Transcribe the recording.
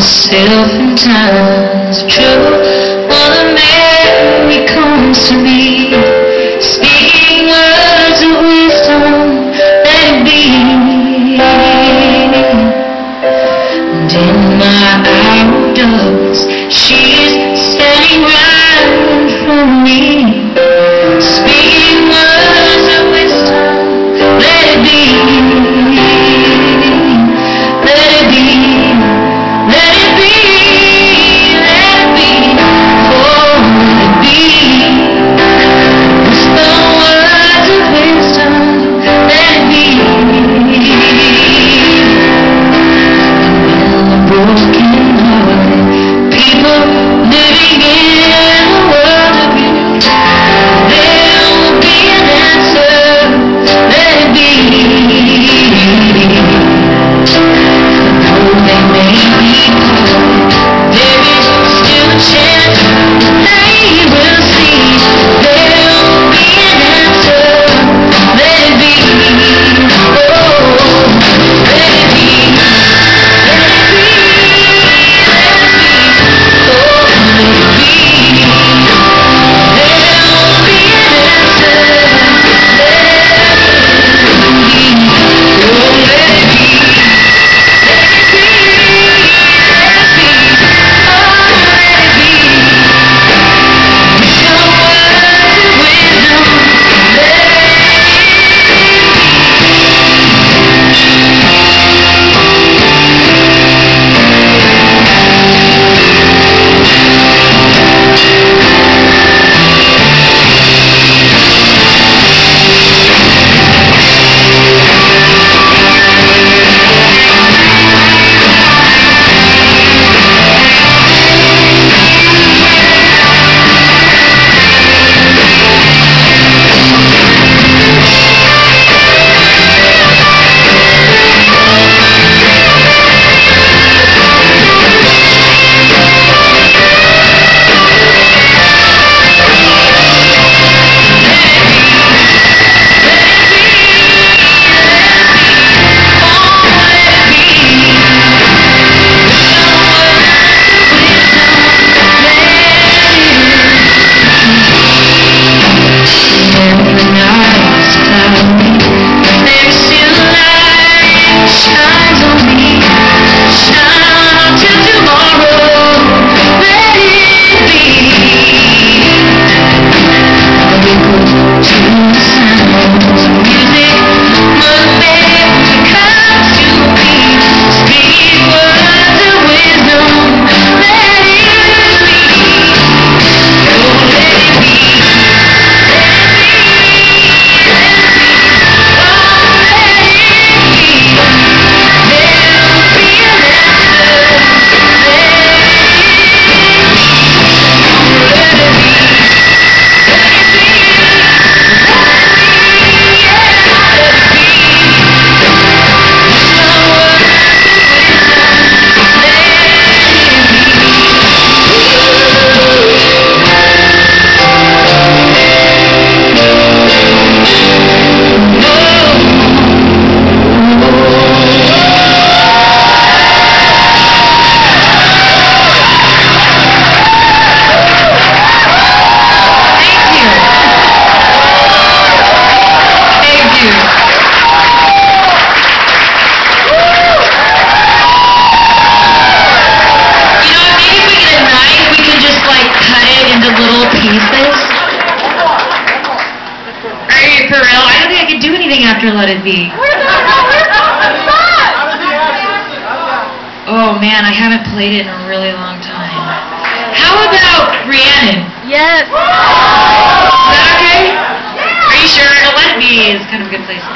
myself in times of trouble. While Mother Mary comes to me Speaking words of wisdom let it be And in my hour dogs She is standing right in front of me Speaking words of wisdom let it be after Let It Be? Oh man, I haven't played it in a really long time. How about Rhiannon? Yes. Is that okay? Are you sure? Let It Be is kind of a good place.